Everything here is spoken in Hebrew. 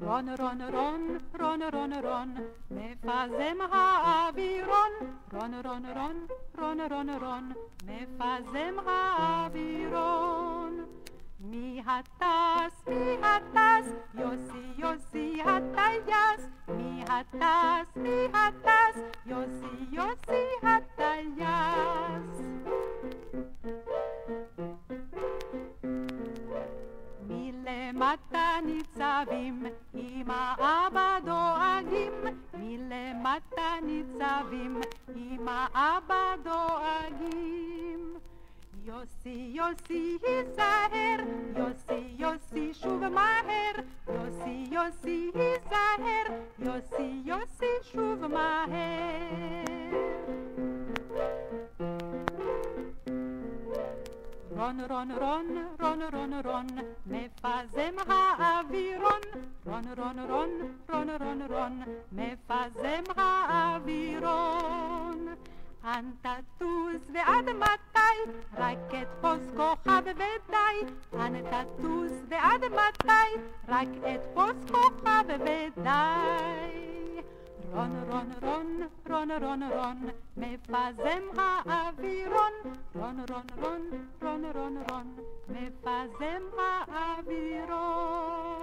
רון, רון, רון, רון, רון, רון, מפזם האווירון. רון, רון, רון, רון, רון, רון, מפזם האווירון. מי הטס, מי הטס, יוסי, יוסי הטייס. מי הטס, מי הטס, יוסי, יוסי הטייס. מלמטה ניצבים, עם האבא דואגים, מלמטה ניצבים, עם האבא דואגים. יוסי, יוסי, היזהר, יוסי, יוסי, שוב מהר, יוסי, יוסי, היזהר, יוסי, יוסי, שוב מהר. רון, רון, רון, רון, רון, רון, מפזם האווירון. רון, רון, רון, רון, רון, רון, מפזם האווירון. אן תטוס ועד מתי? רק אתפוס כוכב ודי. אן תטוס ועד מתי? רק אתפוס כוכב ודי. רון, רון, רון, רון, רון, רון, מפזם האווירון. רון, רון, רון, רון, רון, רון, מפזם האווירון.